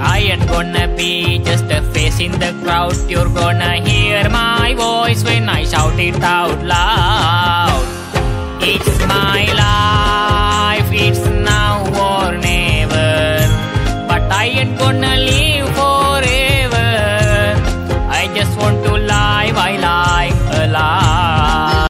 I ain't gonna be just a face in the crowd. You're gonna hear my voice when I shout it out loud. It's my life, it's now or never. But I ain't gonna leave.